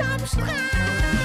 Subscribe!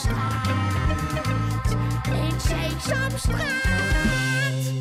Sesamstraat. Een sesamstraat. Ha,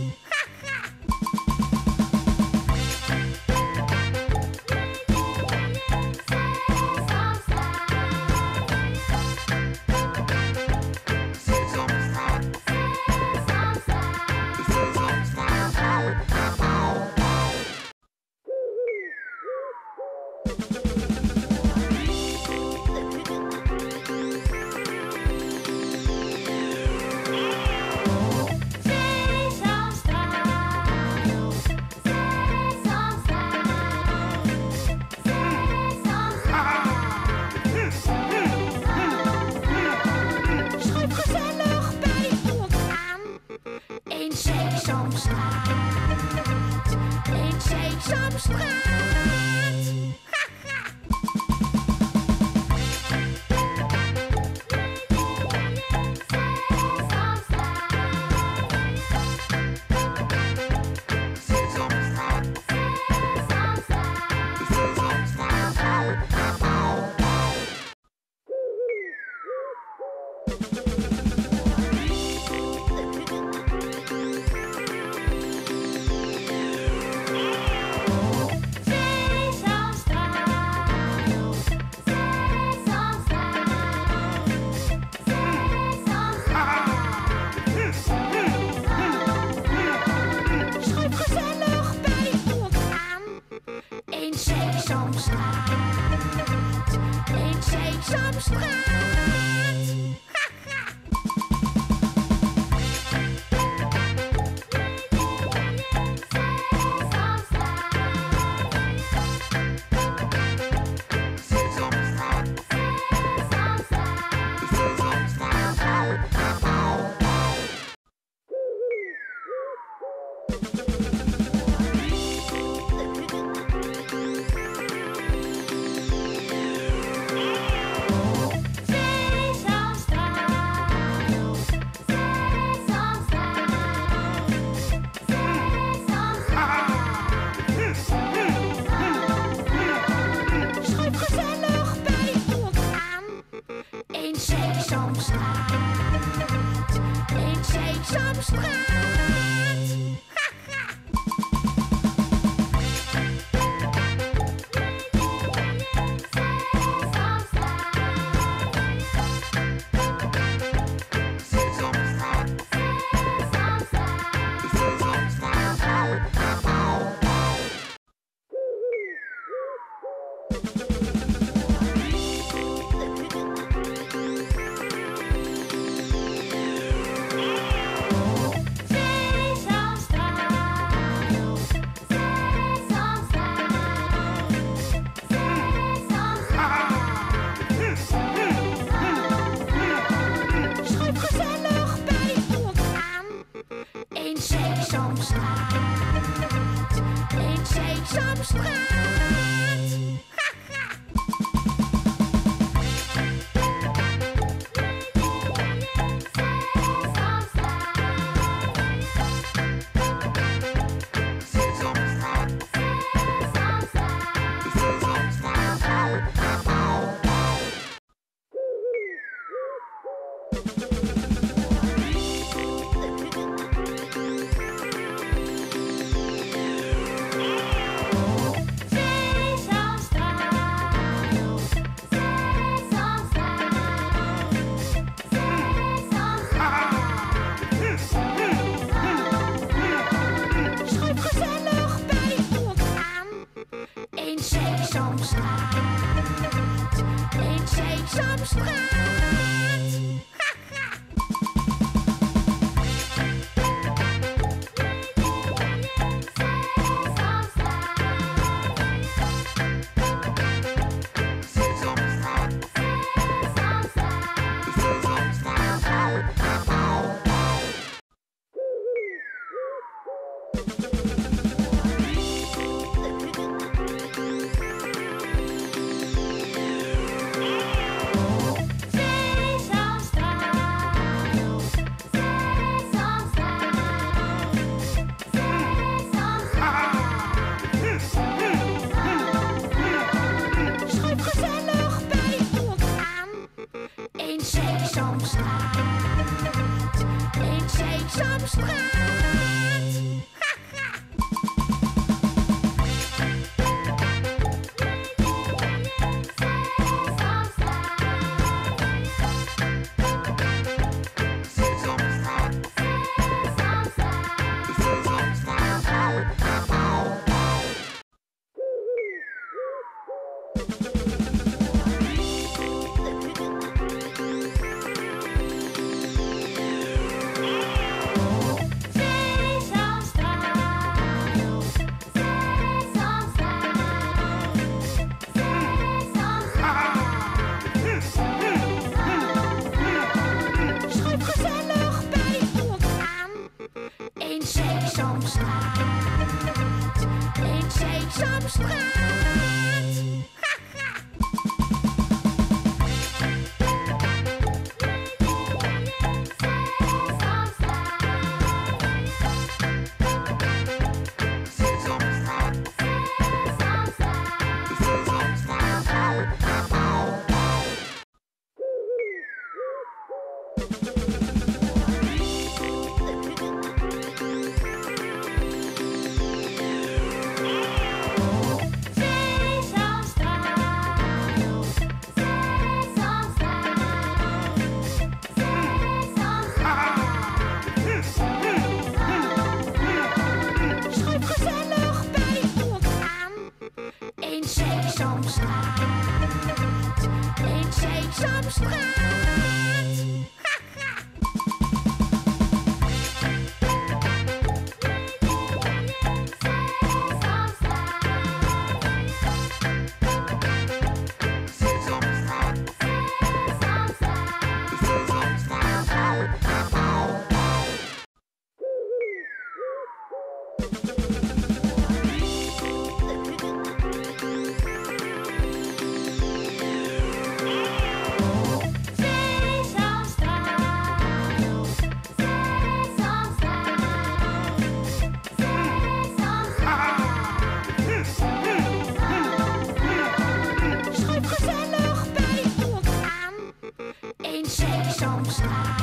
zei Samstraat.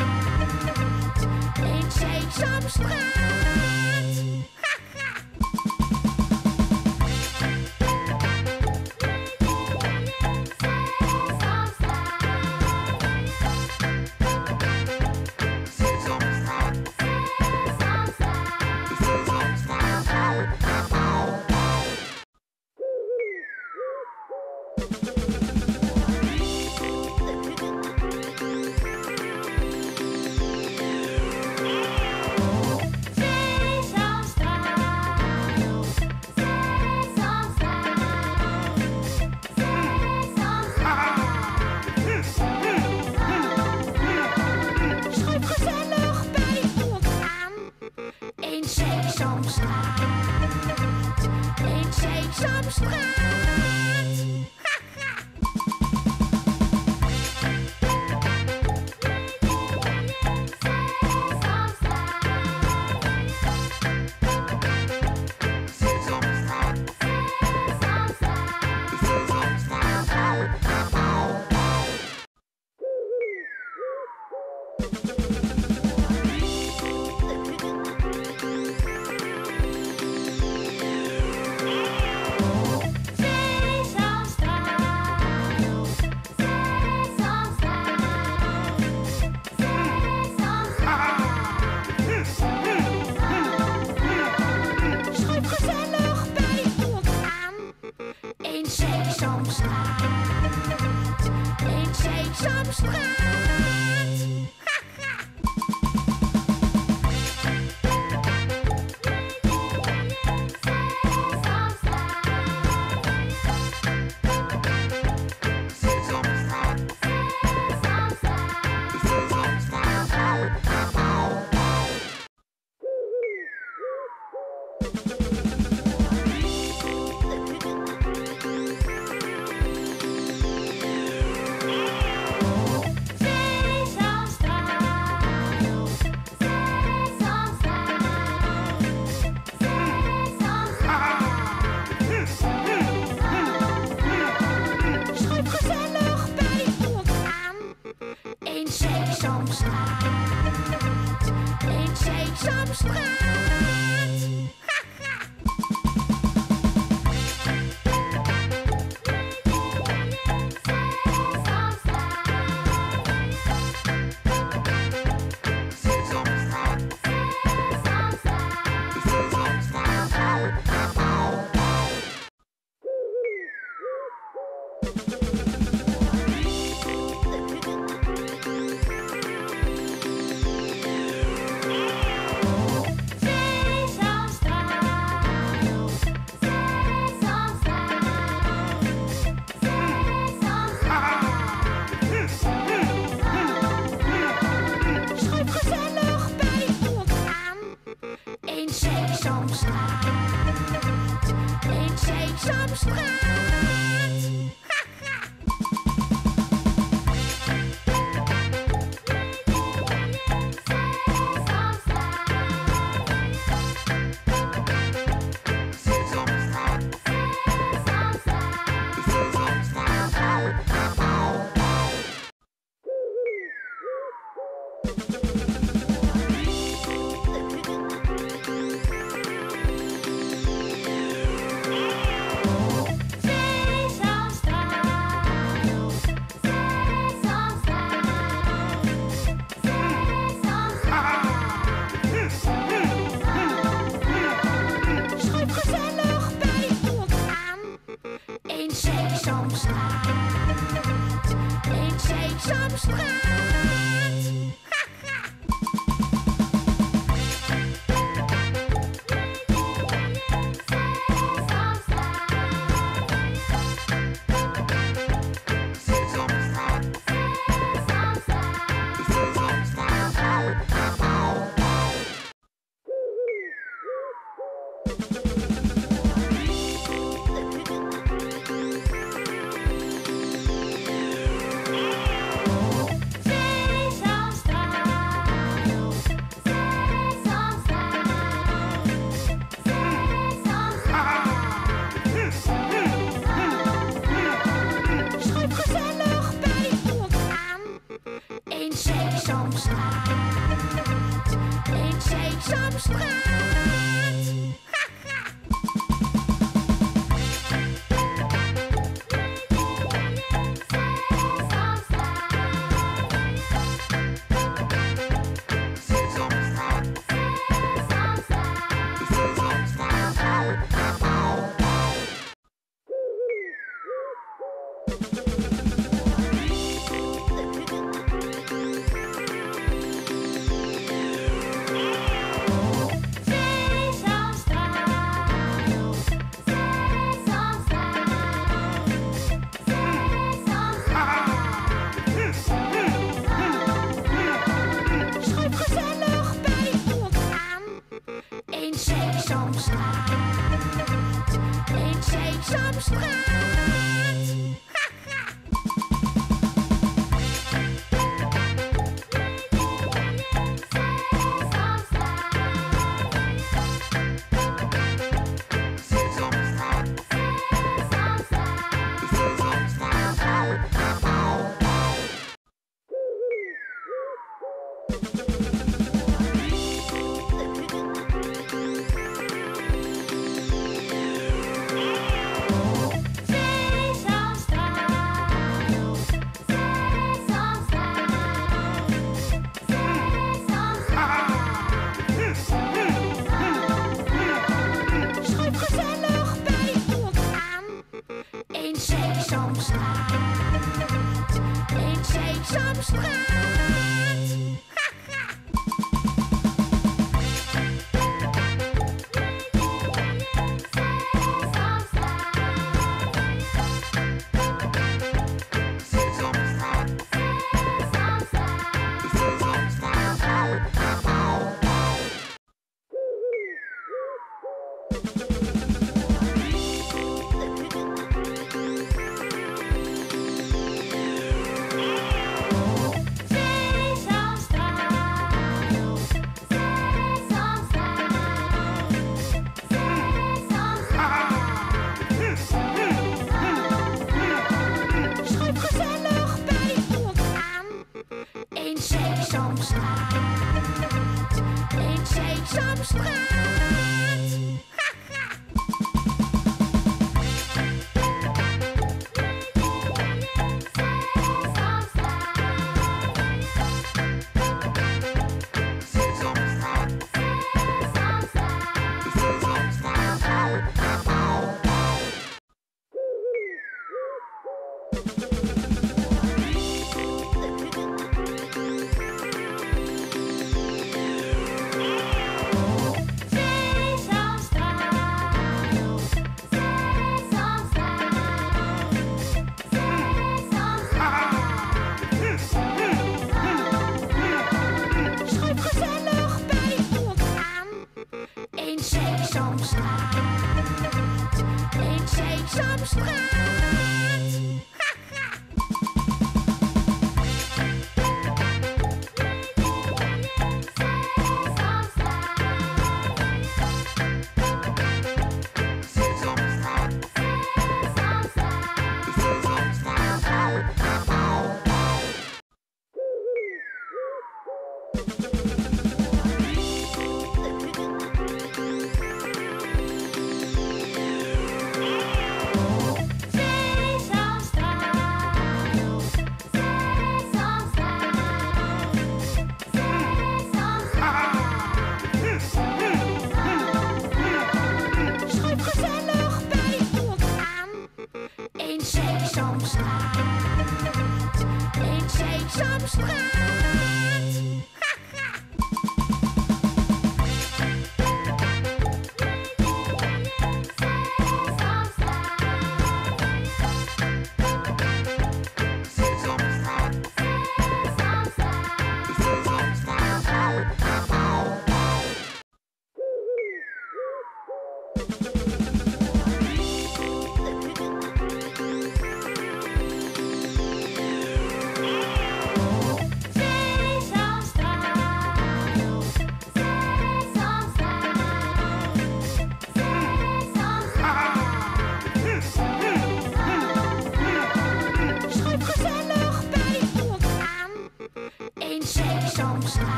Ik zei straat.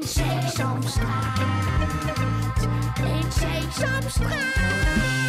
in Sesamstraat. In Sesamstraat.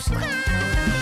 Sesamstraat.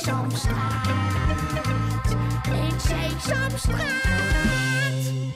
Zeesamstraat. In Zeesamstraat.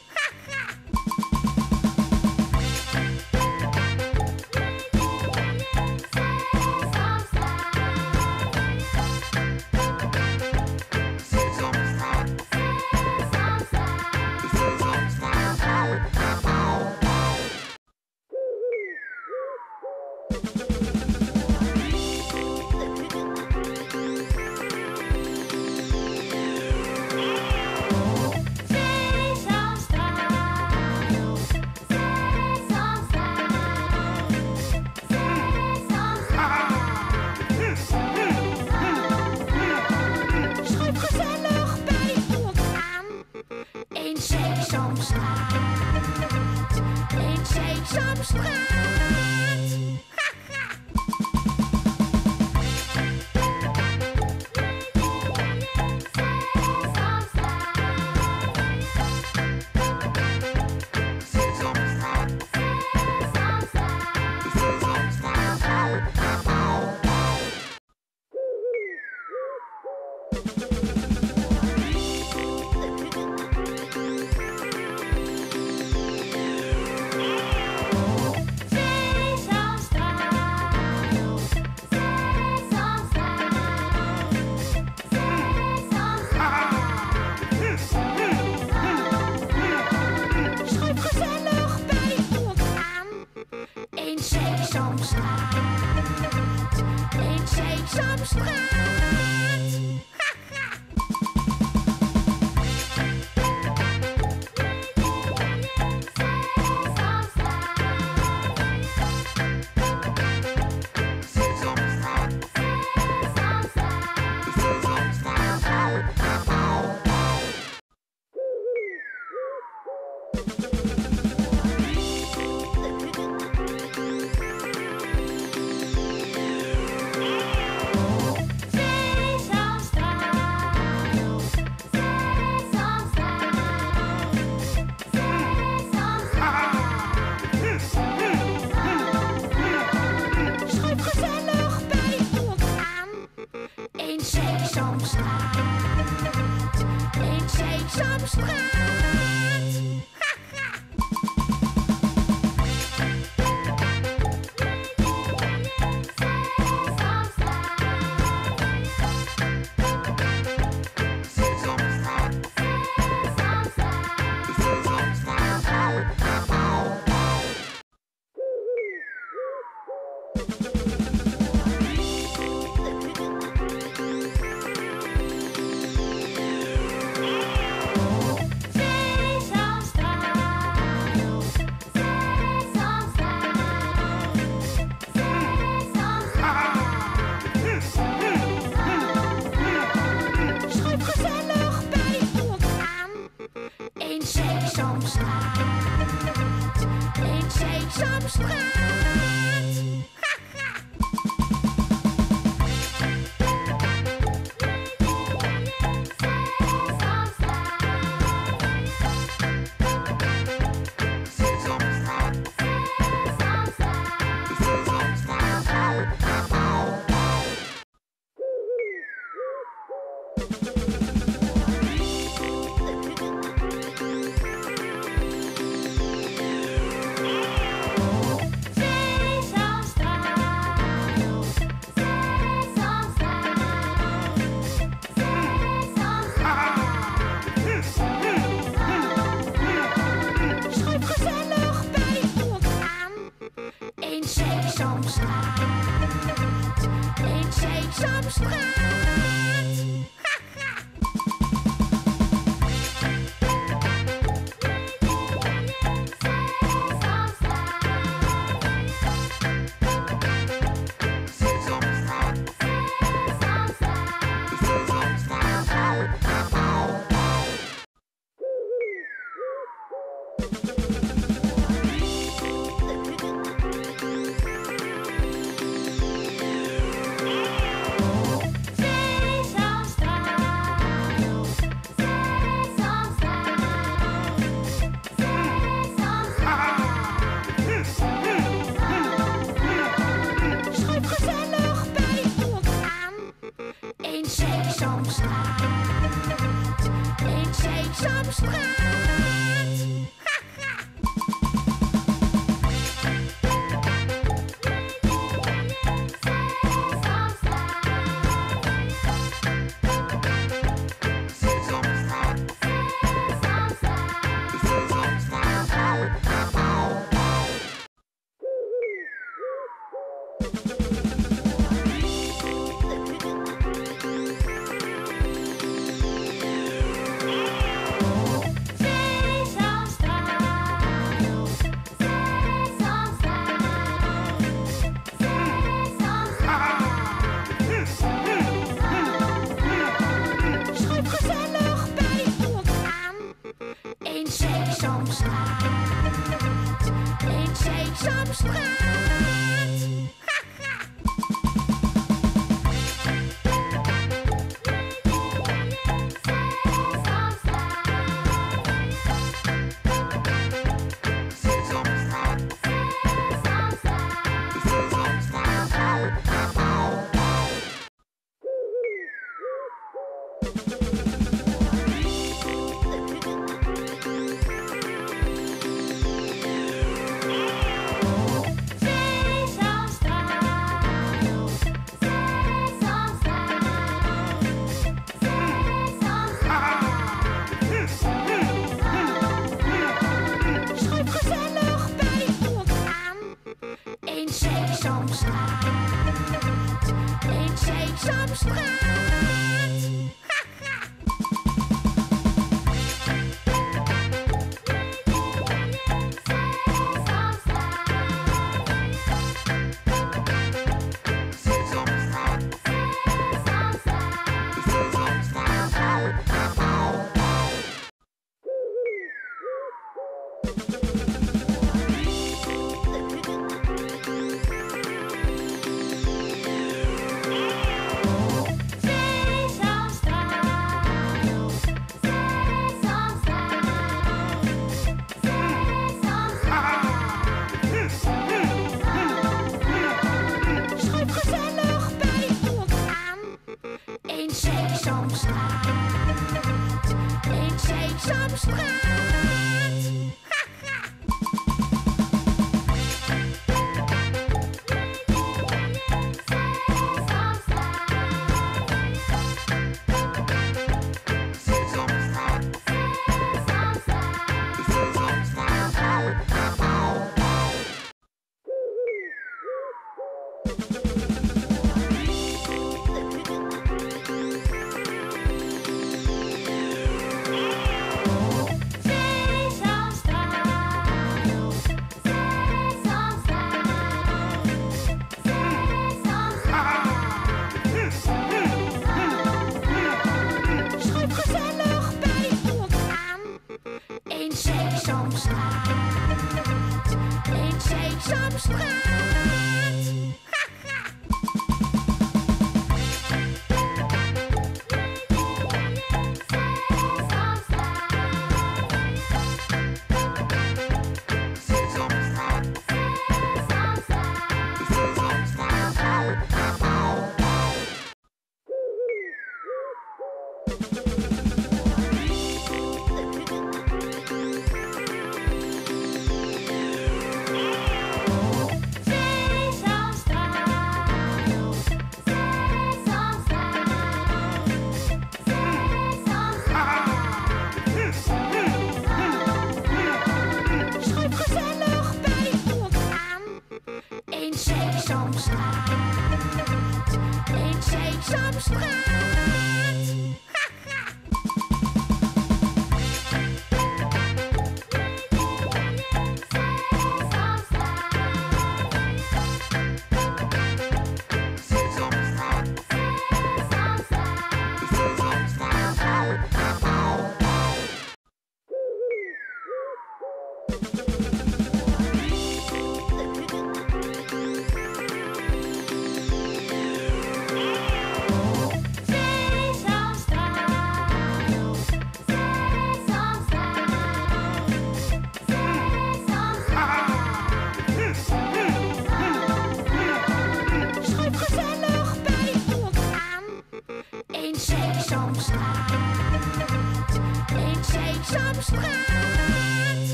Een sesamstraat.